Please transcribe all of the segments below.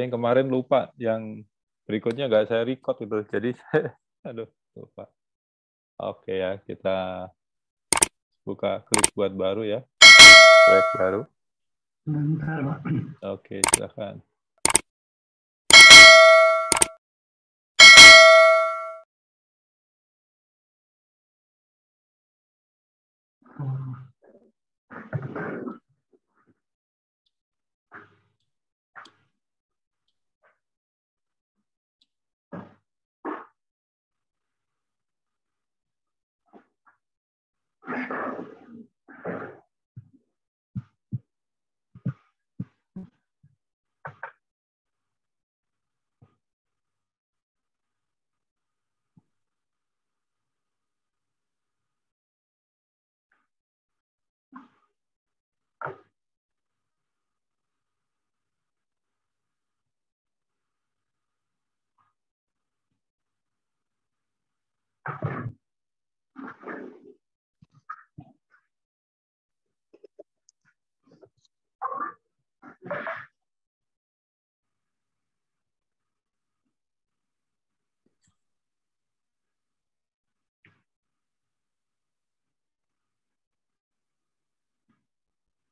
Saya yang kemarin lupa, yang berikutnya nggak saya record itu. Jadi saya, aduh, lupa. Oke ya, kita buka klik buat baru ya. Proyek baru. Oke, silakan.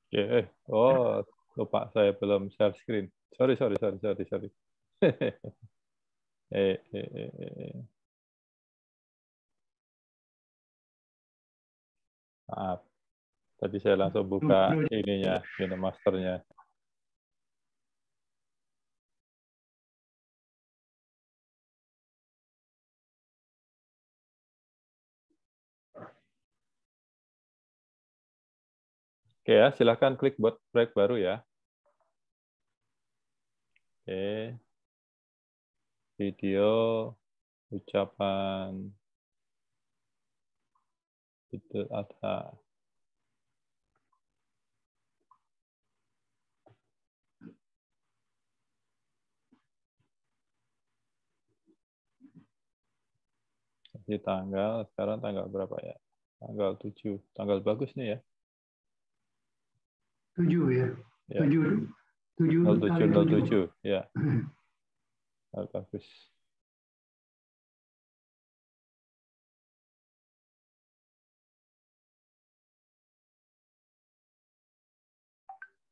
Oke, eh, oh lupa saya belum share screen. Sorry, sorry, sorry, sorry, sorry. eh, eh, eh, eh. Maaf. Tadi saya langsung buka ininya, ini masternya. Oke ya, silahkan klik buat proyek baru ya. Oke. Video, ucapan, itu ada. Di tanggal, sekarang tanggal berapa ya? Tanggal 7. Tanggal bagus nih ya. Tujuh ya. Ya. Tujuh. Tujuh. kali 0707, ya. Bagus.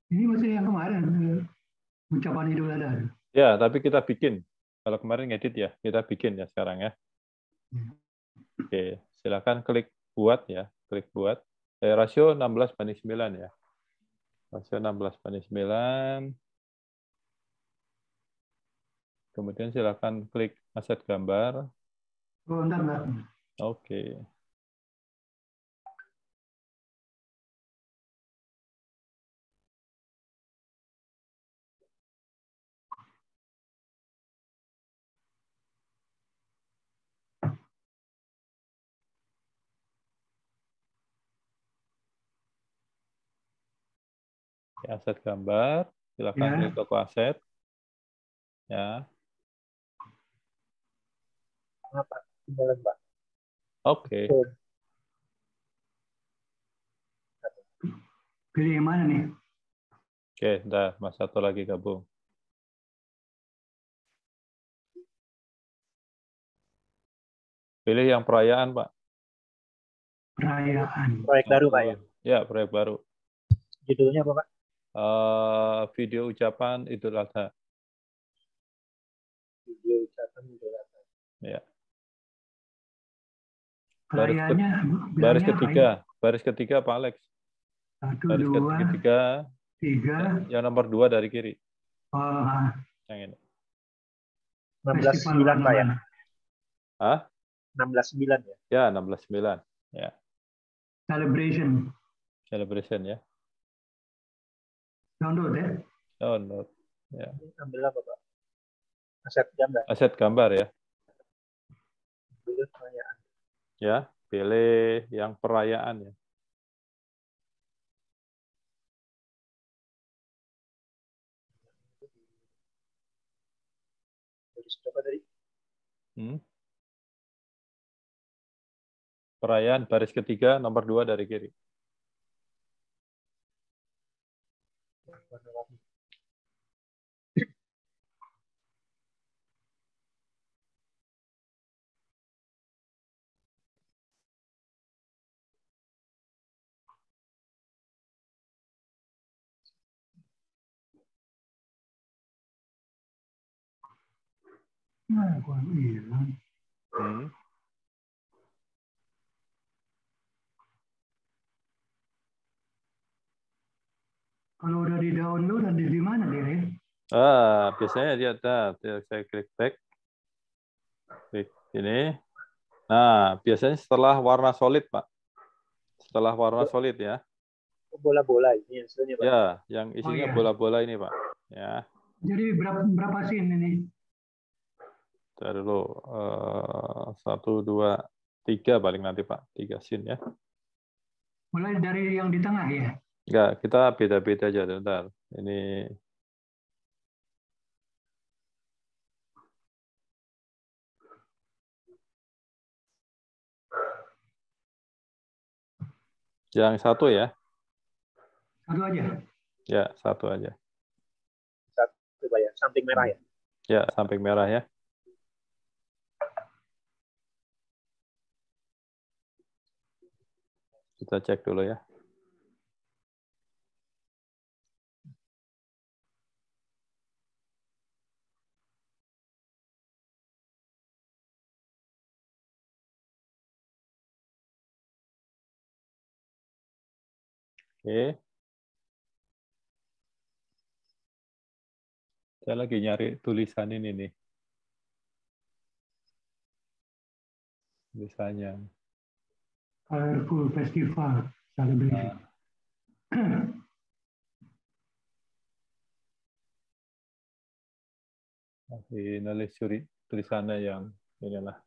Ini masih yang kemarin. Ucapan Idul Adha. Ya, tapi kita bikin. Kalau kemarin ngedit ya, kita bikin ya sekarang ya. Oke, silakan klik buat ya, klik buat. Eh, rasio 16 banding 9 ya. Rasio 16 banding 9. Kemudian silakan klik aset gambar. Oh. Oke. Oke, aset gambar, silakan Ya. klik toko aset. Ya, oke. Pilih yang mana nih? Oke, dah, Mas satu lagi gabung. Pilih yang perayaan, Pak. Perayaan. Proyek baru, Pak, ya? Ya, proyek baru. Judulnya apa, Pak? Eh, video ucapan Idul Adha. Video ucapan Idul Adha. Ya. Baris ke- Perayaannya Baris ketiga, baris ketiga Pak Alex. ya? Satu, Baris dua, ketiga, tiga. yang nomor dua dari kiri. Oh, Yang ini. 16.9, Pak, ya? Hah? 16.9, ya? Ya, 16.9. Ya, celebration. celebration ya. Download ya. Oh, no. Ya. Ambil apa, Pak? Aset gambar. Aset gambar ya. Video perayaan. Ya, pilih yang perayaan ya. Hmm. Perayaan baris ketiga nomor dua dari kiri. pornografía. Bueno, con mi, ¿no? Ừ. Kalau udah di download ada di mana dia? ya? Ah, biasanya dia ada. Dia- Saya klik back. Klik ini. Nah, biasanya setelah warna solid, Pak. Setelah warna solid ya. Bola-bola ini hasilnya, Pak. Ya, yang isinya iya. bola-bola ini, Pak. Ya, Jadi berapa berapa scene ini? Bentar dulu. Eh, satu, dua, tiga paling nanti, Pak. Tiga scene ya. Mulai dari yang di tengah ya? Enggak, kita beda-beda aja. Bentar. Ini yang satu ya. Satu aja. Ya, satu aja. Pak, ya. Samping merah ya. Ya, samping merah ya. Kita cek dulu ya. Oke. Saya lagi nyari tulisan ini nih. Tulisannya. Colorful Festival Celebration. Masih nulis tulisannya yang inilah.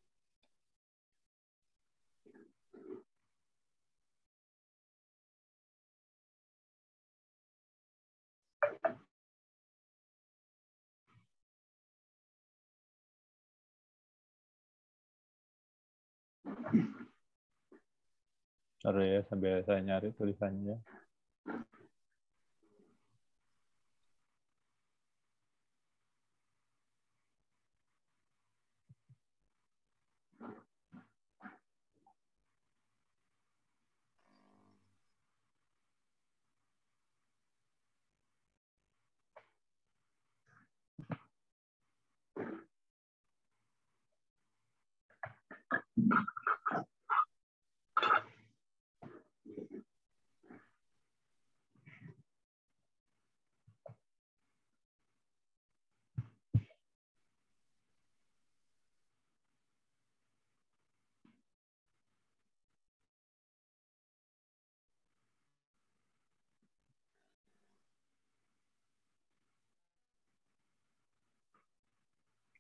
Aduh ya, saya nyari tulisannya.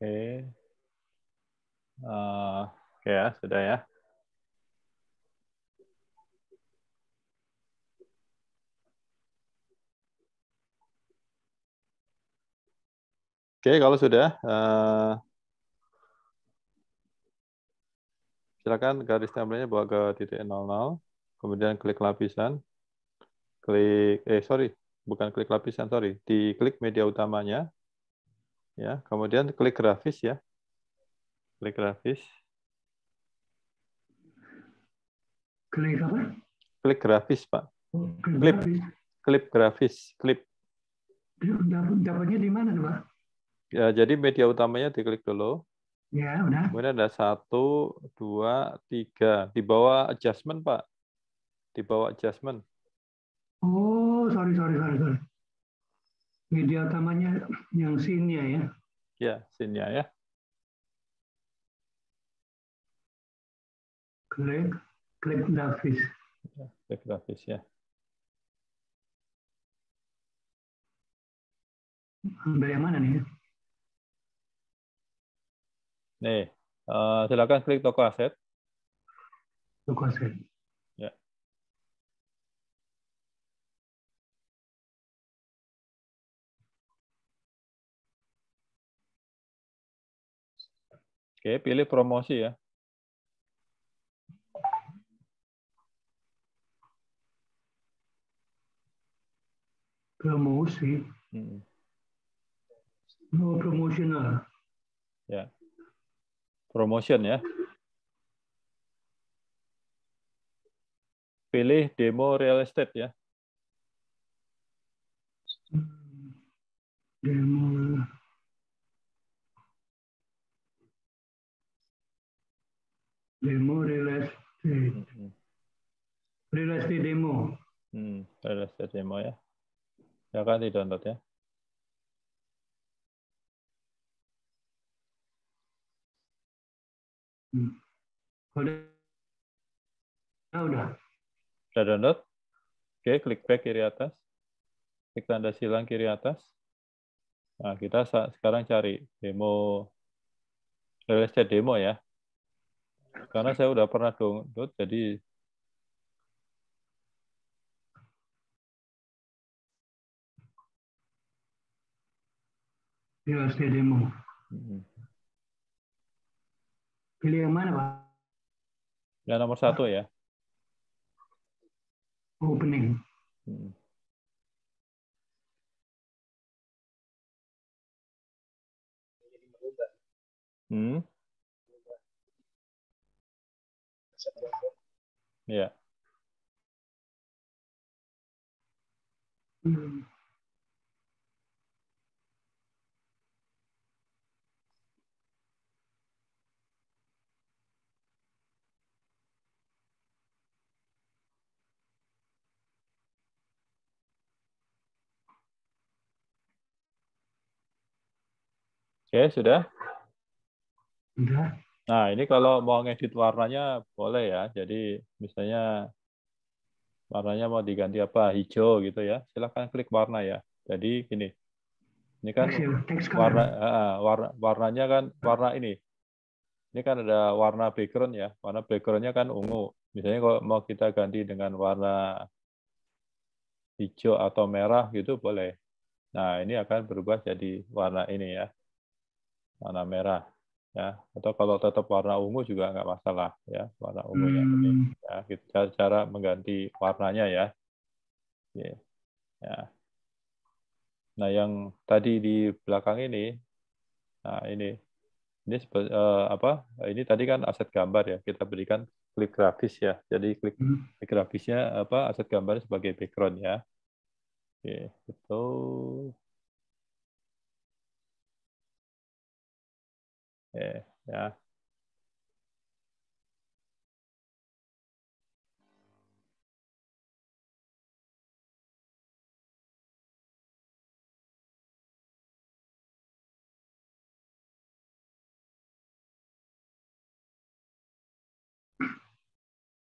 Oke. Oke ya, sudah ya. Oke, kalau sudah, eh, silakan garis template-nya bawa ke titik 00, kemudian klik lapisan, klik, eh sorry, bukan klik lapisan, sorry, diklik media utamanya, ya, kemudian klik grafis ya, klik grafis, Klik apa? klik grafis Pak, Oh, klik Klip. grafis. klip grafis, klip. Dap- Dapatnya di mana Pak? Ya, jadi media utamanya diklik dulu, Ya, udah. kemudian ada satu, dua, tiga, di bawah adjustment Pak, di bawah adjustment. Oh, sorry, sorry, sorry, sorry. Media utamanya yang sini ya. Ya, sini ya. Klik, klik grafis. Klik grafis ya. Ambil yang mana nih? Nih, eh, silakan klik toko aset. Toko aset. Oke, pilih promosi ya. Promosi. Hmm, No promotional. ya. Promotion ya. Pilih demo real estate ya. Demo. Demo real estate. Hmm. Real estate demo. Hmm, real estate demo ya. Silakan di-download ya. Hmm. Udah. Nah, udah. Sudah download? Oke, klik back kiri atas. Klik tanda silang kiri atas. Nah, kita sekarang cari demo real estate demo ya. Karena saya udah pernah download, jadi estate demo. hmm, Pilih yang mana, Pak? yang nomor satu ya. Opening. Hmm. Jadi merubah. Hmm, ya. Hmm. Oke, sudah. Udah. Nah, ini kalau mau ngedit warnanya boleh ya. Jadi misalnya warnanya mau diganti apa? Hijau gitu ya. Silahkan klik warna ya. Jadi gini. Ini kan warna ah, warna warnanya kan warna ini. Ini kan ada warna background ya. Warna backgroundnya kan ungu. Misalnya kalau mau kita ganti dengan warna hijau atau merah gitu boleh. Nah, ini akan berubah jadi warna ini ya. Warna merah ya. Atau kalau tetap warna ungu juga nggak masalah ya. Warna ungu yang ini Hmm. ya. Gitu, cara, cara mengganti warnanya ya. Oke. Ya. Nah, yang tadi di belakang ini, nah ini, ini eh, apa? Ini tadi kan aset gambar ya. Kita berikan klik grafis ya. Jadi klik Hmm. klik grafisnya apa? Aset gambar sebagai background ya. Oke, itu. Oke, ya.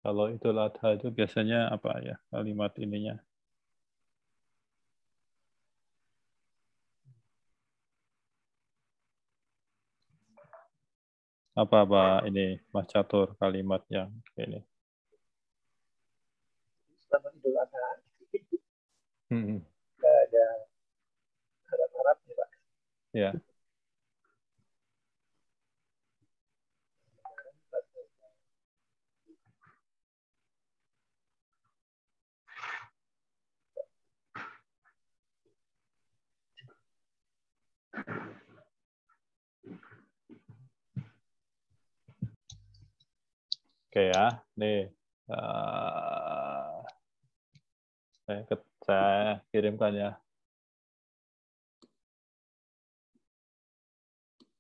Kalau Idul Adha itu biasanya apa ya kalimat ininya? Apa apa ini Mas Catur kalimat yang ini? Selamat Idul Adha. Hmm, ada harap-harapnya, Pak. ya. Oke ya, nih eh, saya, saya kirimkan ya.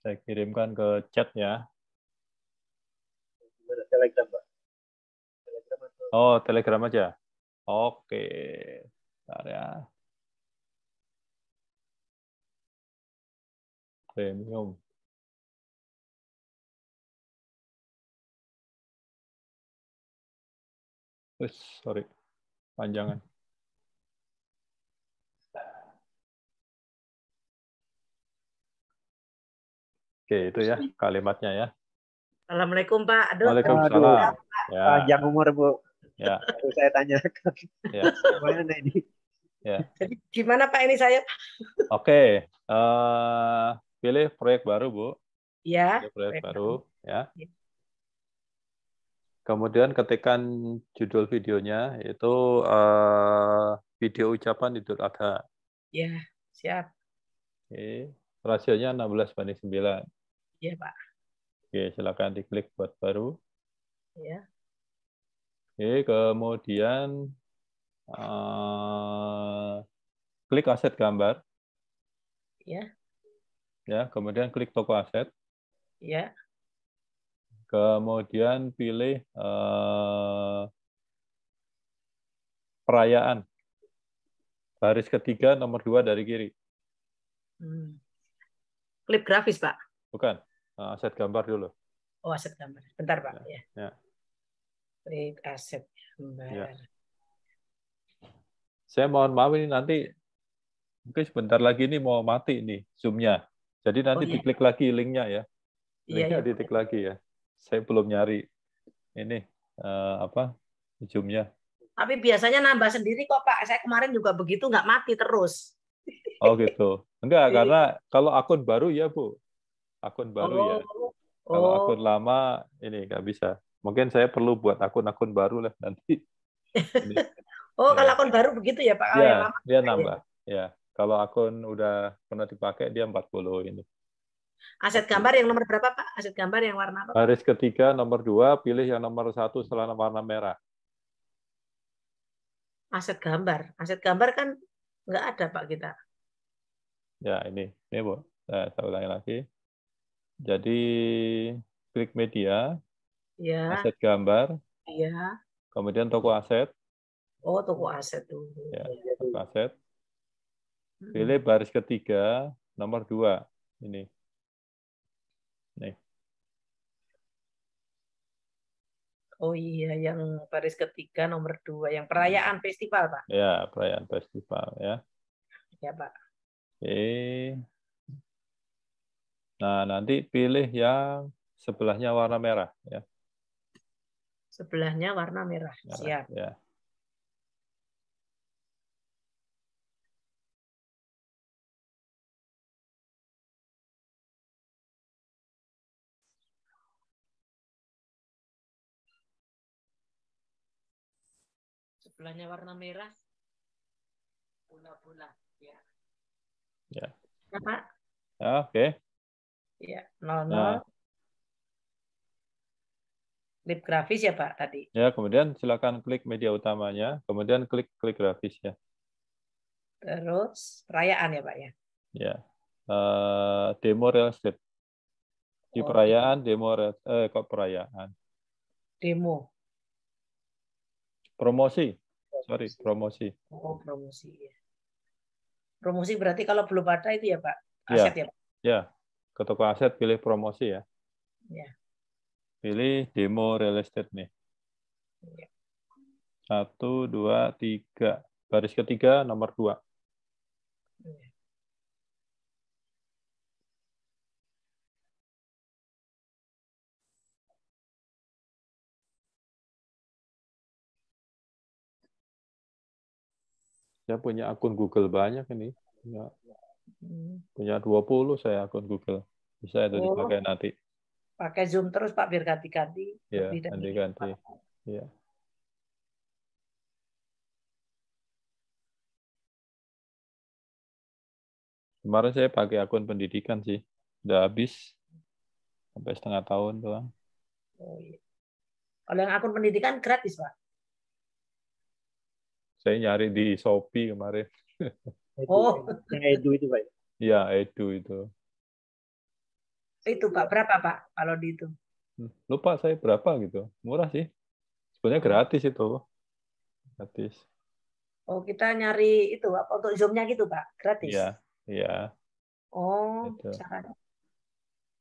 Saya kirimkan ke chat ya. Gimana? Telegram, Pak. Telegram atau Oh, Telegram aja. Oke. Bentar ya. Premium. Wis, sorry. Panjangan. Oke, itu ya kalimatnya ya. Assalamualaikum Pak. Aduh, Waalaikumsalam. Ya, panjang umur, Bu. ya, Baru saya tanyakan. ya. Gimana ini? jadi gimana Pak ini saya? Oke, eh, pilih proyek baru, Bu. Ya, Pilih proyek proyek baru, ya. Ya. Kemudian ketikkan judul videonya itu eh, video ucapan Idul Adha. ya, siap. Oke. Rasionya 16 banding 9. Ya Pak. Oke, silakan diklik buat baru. Ya, Oke, kemudian eh, klik aset gambar, ya, ya. Kemudian klik toko aset. ya, Kemudian pilih eh, perayaan. Baris ketiga nomor dua dari kiri. Hmm. Klip grafis, Pak. Bukan. Eh, aset gambar dulu. Oh, aset gambar. Bentar, Pak. Ya. Ya. Klip aset gambar. Ya. Saya mohon maaf ini nanti mungkin sebentar lagi ini mau mati nih zoom-nya. Jadi nanti Oh, iya. diklik lagi linknya ya. Iya, Linknya iya. diklik lagi ya. Saya belum nyari ini eh, apa zoom-nya. Tapi biasanya nambah sendiri kok, Pak. Saya kemarin juga begitu, nggak mati terus. Oh gitu. Enggak, karena kalau akun baru ya Bu. Akun baru ya. oh. Kalau Oh. akun lama ini nggak bisa. Mungkin saya perlu buat akun-akun baru lah nanti. Ini. Oh, Ya. kalau akun baru begitu ya, Pak. Kalau yang Ya, lama dia nambah. Ya, kalau akun udah pernah dipakai dia 40 ini. Aset gambar yang nomor berapa, Pak? Aset gambar yang warna apa? Baris ketiga nomor dua pilih yang nomor satu setelah warna merah. Aset gambar. Aset gambar kan nggak ada, Pak, kita. Ya ini, ini Bu. Nah, saya ulangi lagi. Jadi klik media, Ya, aset gambar, iya. kemudian toko aset, Oh, toko aset dulu. Ya. toko aset. Pilih baris ketiga nomor dua ini. Oh iya, yang baris ketiga nomor dua, yang perayaan festival, Pak. Ya, perayaan festival ya. Ya, Pak. Oke. Nah, nanti pilih yang sebelahnya warna merah ya. Sebelahnya warna merah. Merah, Siap. Ya. Sebelahnya warna merah. Bola-bola. Ya. Ya. Ya, Pak. Ya, oke. Ya, 00. Nah. Klip grafis ya, Pak, tadi. Ya, kemudian silakan klik media utamanya, kemudian klik klik grafis ya. Terus perayaan ya, Pak ya. Ya. Eh, demo real estate. Di Oh. perayaan demo real eh kok perayaan. Demo. Promosi. Sorry, promosi. Oh, promosi ya. Promosi berarti kalau belum ada itu ya, Pak. Ya. Aset ya, Pak. Ya. Ke toko aset pilih promosi ya. Ya. Pilih demo real estate nih. Ya. Satu, dua, tiga. Baris ketiga nomor dua. Saya punya akun Google banyak ini. Punya, Hmm. punya 20 saya akun Google. Bisa itu Oh. dipakai nanti. Pakai Zoom terus, Pak, biar ganti-ganti. Ya, Lebih dari- nanti ganti. Ya. Kemarin saya pakai akun pendidikan sih. Udah habis. Sampai setengah tahun doang. Oh, iya. Kalau yang akun pendidikan gratis, Pak. Saya nyari di Shopee kemarin. Oh. Yang edu itu, Pak. Iya, Edu itu. Itu, Pak. Berapa, Pak? Kalau di itu? Hmm, Lupa saya berapa gitu. Murah sih. Sebenarnya gratis itu. Gratis. Oh, kita nyari itu apa untuk Zoom-nya gitu, Pak? Gratis. Iya, iya. Oh, Itu. caranya.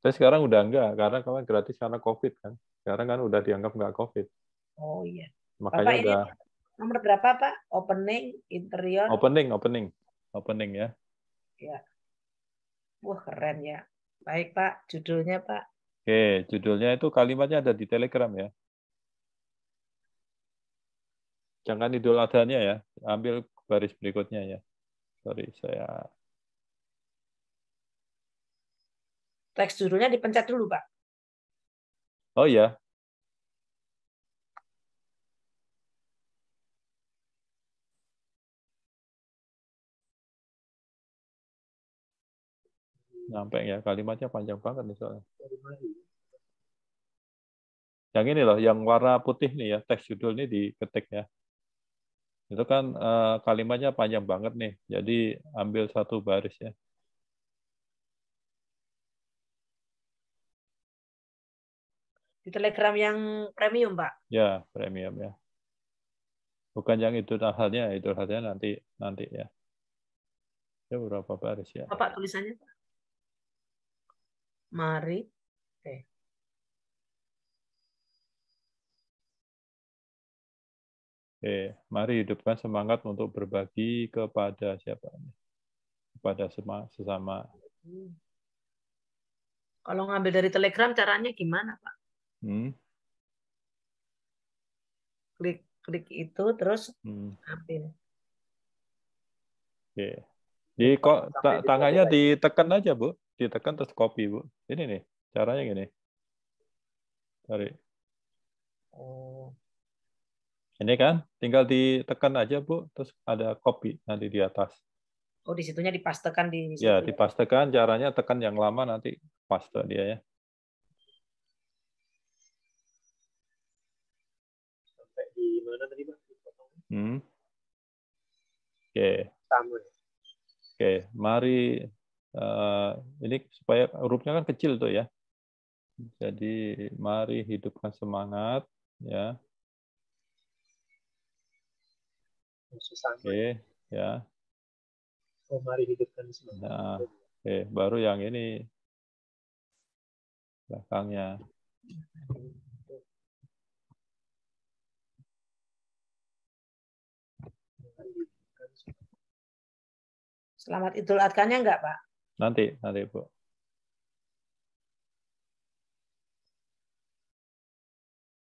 Saya sekarang udah enggak, karena kemarin gratis karena COVID kan. Sekarang kan udah dianggap enggak COVID. Oh, iya. Makanya Bapak ini udah nomor berapa, Pak? Opening, interior. opening, opening. Opening ya. Wah, keren ya. Baik, Pak. Judulnya, Pak. Oke, judulnya itu kalimatnya ada di Telegram ya. Jangan idul adanya ya. Ambil baris berikutnya ya. Sorry, saya Teks judulnya dipencet dulu, Pak. Oh ya. Nyampe ya, kalimatnya panjang banget nih soalnya. Yang ini loh, yang warna putih nih ya, teks judul ini diketik ya. Itu kan eh, kalimatnya panjang banget nih, jadi ambil satu baris ya. Di Telegram yang premium, Pak. Ya, premium ya. Bukan yang itu halnya, itu halnya nanti nanti ya. Ya berapa baris ya? Bapak tulisannya, Pak. Mari. Oke. Oke, mari hidupkan semangat untuk berbagi kepada siapa? Kepada sema- sesama. Kalau ngambil dari Telegram caranya gimana, Pak? Hmm? Klik klik itu terus Hmm. ambil. Oke. Di kok ta- tangannya ditekan aja, Bu. Ditekan terus copy, Bu. Ini nih, caranya gini. Tarik. Oh. Ini kan, tinggal ditekan aja, Bu. Terus ada copy nanti di atas. Oh, di situnya dipastekan di situ. Ya, dipastekan caranya tekan yang lama nanti paste dia ya. Sampai di mana tadi Bang? Dipotong. Hmm. Oke, Sama ya. oke. Mari eh, ini supaya hurufnya kan kecil tuh ya. Jadi mari hidupkan semangat ya. Oke, ya. Oh, mari hidupkan semangat. Nah, oke, baru yang ini belakangnya. Selamat Idul Adha-nya enggak, Pak? Nanti, nanti Bu.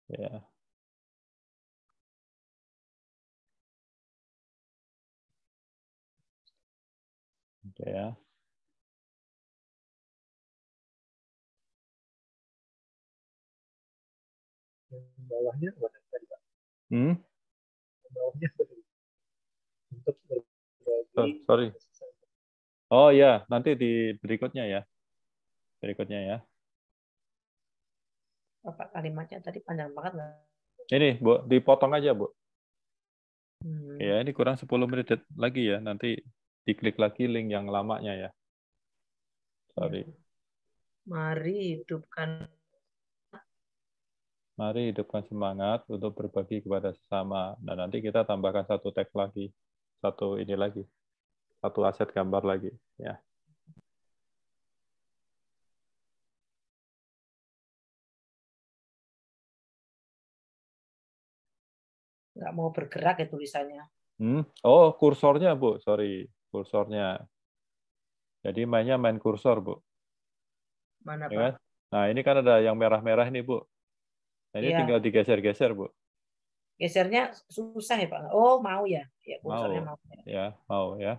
Ya. Oke ya. Yang bawahnya tadi Pak? Hmm? Yang bawahnya? Untuk berbagi. sorry. Oh ya, nanti di berikutnya ya. Berikutnya ya. Bapak kalimatnya tadi panjang banget nggak? Ini, Bu, dipotong aja, Bu. Hmm. Ya, ini kurang 10 menit lagi ya. Nanti diklik lagi link yang lamanya ya. Sorry. Mari hidupkan Mari hidupkan semangat untuk berbagi kepada sesama. Dan nanti kita tambahkan satu teks lagi. Satu ini lagi. Satu aset gambar lagi. Ya. nggak mau bergerak ya tulisannya. Hmm? Oh, kursornya, Bu. Sorry. Kursornya. Jadi mainnya main kursor, Bu. Mana Ya Pak? kan? Nah, ini kan ada yang merah-merah ini, Bu. Nah, ini Iya. tinggal digeser-geser, Bu. Gesernya susah ya Pak? Oh mau ya? Ya kursornya Mau. mau. ya. Ya, mau ya.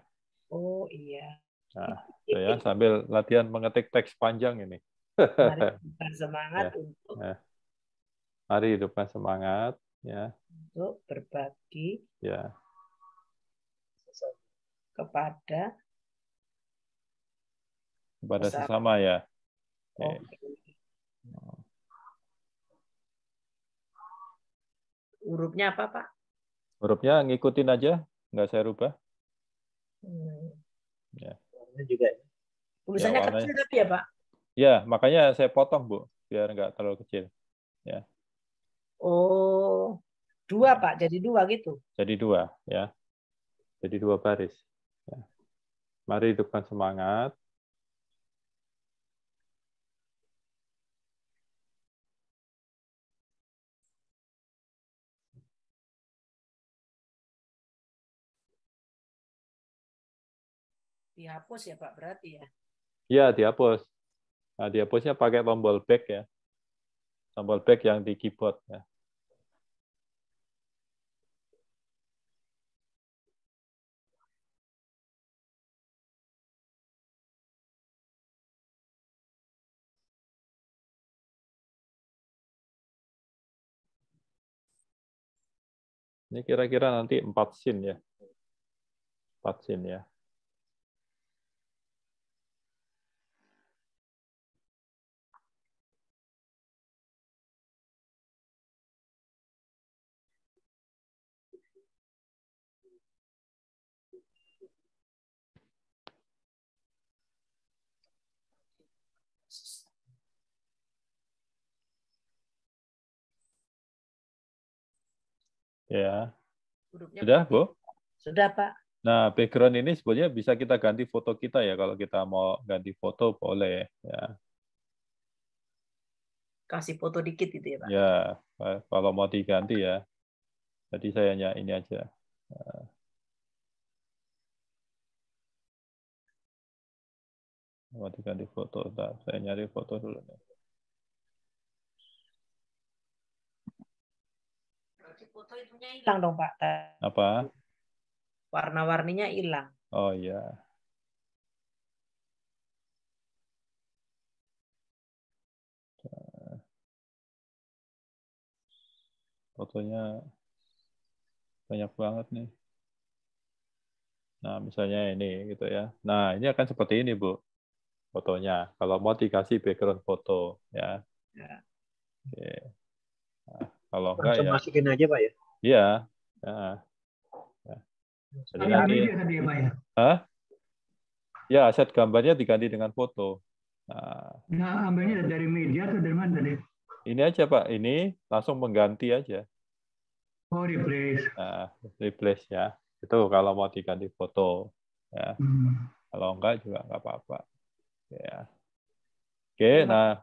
Oh iya. Nah, ya sambil latihan mengetik teks panjang ini. Mari hidupkan semangat untuk Ya. Mari hidupkan semangat, ya, untuk berbagi ya. Kepada Kepada Sesama. sesama ya. Oke. oh, hurufnya apa Pak? Hurufnya ngikutin aja, nggak saya rubah. Hmm. Warnanya juga ya. Tulisannya Ya, warnanya. kecil tapi ya Pak? Ya, makanya saya potong, Bu, biar nggak terlalu kecil. Oh dua Pak, jadi dua gitu. Jadi dua, ya. Jadi dua baris. Ya. Mari hidupkan semangat. Dihapus ya Pak berarti ya. Ya, dihapus. Nah, dihapusnya pakai tombol back ya. Tombol back yang di keyboard ya. Ini kira-kira nanti empat scene ya. Empat scene ya. Ya. Hurufnya Sudah, Bu? Sudah, Pak. Nah, background ini sebenarnya bisa kita ganti foto kita ya. Kalau kita mau ganti foto, boleh. Ya, Kasih foto dikit itu ya, Pak. ya kalau mau diganti ya. Jadi saya hanya ini aja. Nah. Mau diganti foto. Bentar, saya nyari foto dulu. nih. Hilang dong, Pak. Apa? Warna-warninya hilang. Oh iya. Fotonya banyak banget nih. Nah, misalnya ini gitu ya. Nah, ini akan seperti ini, Bu. Fotonya. Kalau mau dikasih background foto, ya. Ya. Oke. Nah, kalau enggak Langsung ya, masukin aja Pak ya. Iya. Ya. Jadi Ada nanti, tadi ya Pak ya. Hah? Ya, aset gambarnya diganti dengan foto. Nah, Nah, ambilnya dari media atau dari mana tadi? ini aja, Pak. Ini langsung mengganti aja. Oh, replace. Nah, replace ya. Itu kalau mau diganti foto. Ya. Hmm. Kalau enggak juga enggak apa-apa. Ya. Oke, nah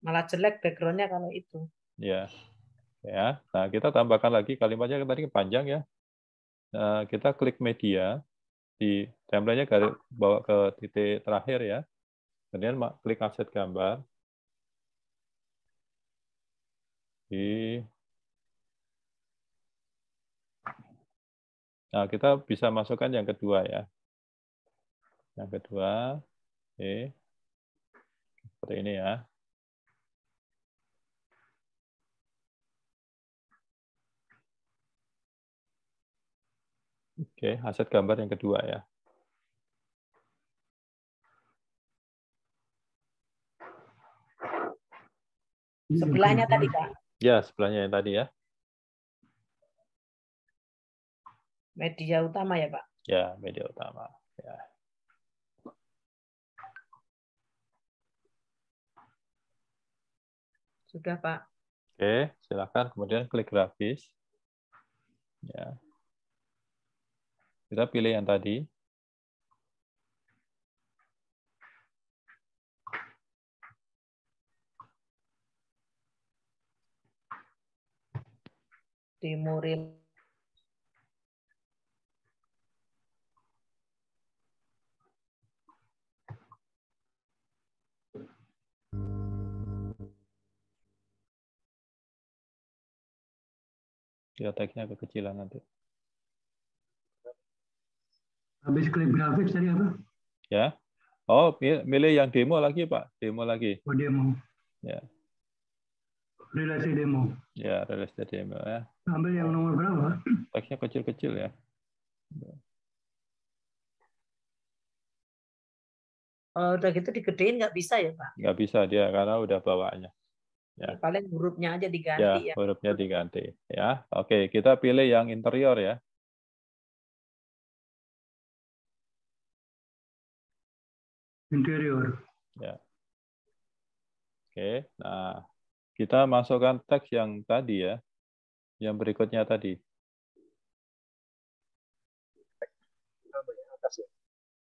Malah jelek backgroundnya kalau itu. ya. Ya. Nah, kita tambahkan lagi kalimatnya kan tadi panjang ya. Nah, kita klik media di template-nya bawa ke titik terakhir ya. Kemudian klik aset gambar. Di Nah, kita bisa masukkan yang kedua ya. Yang kedua, oke. Seperti ini ya. Oke, aset gambar yang kedua ya. Sebelahnya tadi, Pak. Ya, sebelahnya yang tadi ya. Media utama ya, Pak. Ya, media utama. Ya. Sudah, Pak. Oke, silakan kemudian klik grafis. Ya. Kita pilih yang tadi. Timuril Ya, tag-nya kekecilan nanti. Habis klik grafis tadi apa? Ya. Oh, milih yang demo lagi, Pak. Demo lagi. Oh, demo. Ya. Relasi demo. Ya, dari demo ya. Ambil yang nomor berapa? Tag-nya kecil-kecil ya. Oh, udah gitu digedein nggak bisa ya, Pak? Nggak bisa dia karena udah bawaannya. Ya. Paling hurufnya aja Ya, diganti ya. hurufnya diganti. Ya, oke. Kita pilih yang interior ya. Interior. Oke. Nah, kita masukkan teks yang tadi ya. Yang berikutnya tadi. Ya, ya.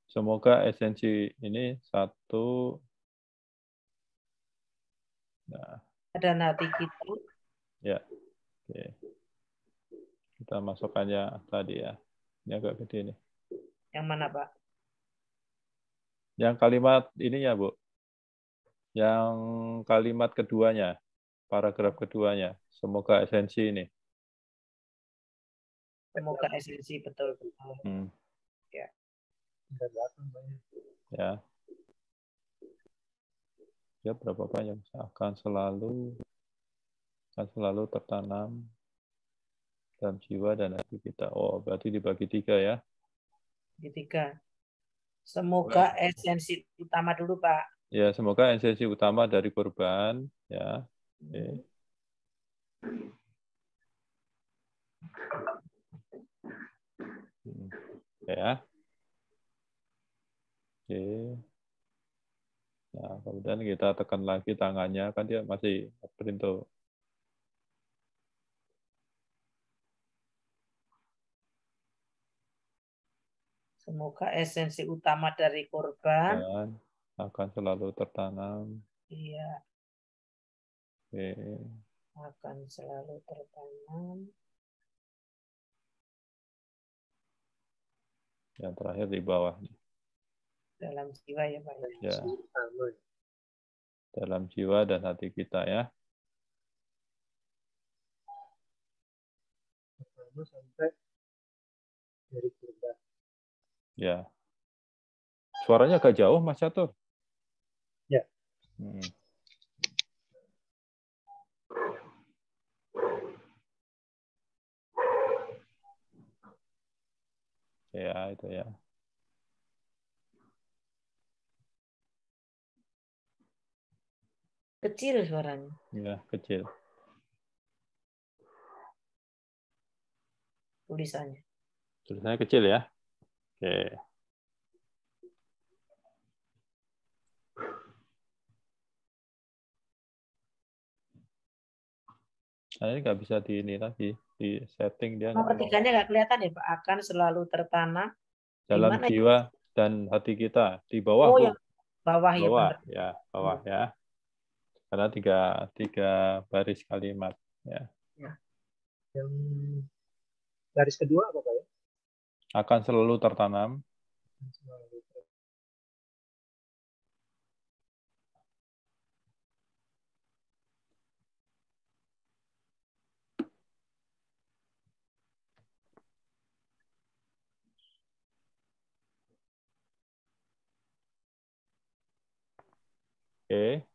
Semoga esensi ini satu. Nah, Ada nanti kita ya. Oke. Kita masukkannya tadi ya. Ini agak gede nih. yang mana, Pak? Yang kalimat ininya, Bu. Yang kalimat keduanya, paragraf keduanya. Semoga esensi ini. Semoga esensi betul-betul. Hmm, Tinggal belakang Pak ya. ya. Ya, berapa banyak? Akan selalu akan selalu tertanam dalam jiwa dan hati kita. Oh, berarti dibagi tiga ya. Ketiga. Semoga esensi utama dulu, Pak. Ya, semoga esensi utama dari korban ya. Oke. Ya. Oke. Nah, kemudian kita tekan lagi tangannya, kan dia masih print tuh. Semoga esensi utama dari korban dan akan selalu tertanam. iya Oke. akan selalu tertanam Yang terakhir di bawah. dalam jiwa ya Pak. ya. Ya, Sama. dalam jiwa dan hati kita ya. Pertama sampai dari kurban. Ya. Suaranya agak jauh, Mas Catur. Ya. Hmm. Ya, itu ya. Kecil suaranya. Ya, kecil. tulisannya. Tulisannya kecil ya. Oke. Nah, ini nggak bisa di ini lagi di setting dia Oh, ketiganya nggak kelihatan ya Pak. Akan selalu tertanam dalam gimana ya? jiwa dan hati kita di bawah Oh, Bu. yang bawah ya bawah benar. ya bawah ya karena tiga tiga baris kalimat ya Yang garis kedua apa Pak ya? Akan selalu tertanam. Oke.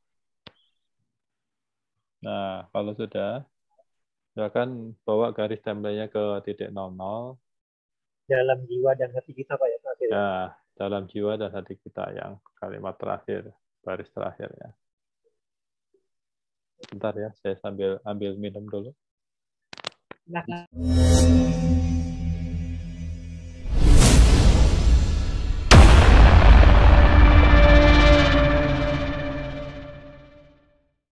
Nah kalau sudah silakan bawa garis template-nya ke titik 00 dalam jiwa dan hati kita Pak ya terakhir. ya dalam jiwa dan hati kita yang kalimat terakhir baris terakhir ya Bentar ya, saya sambil ambil minum dulu. Silakan.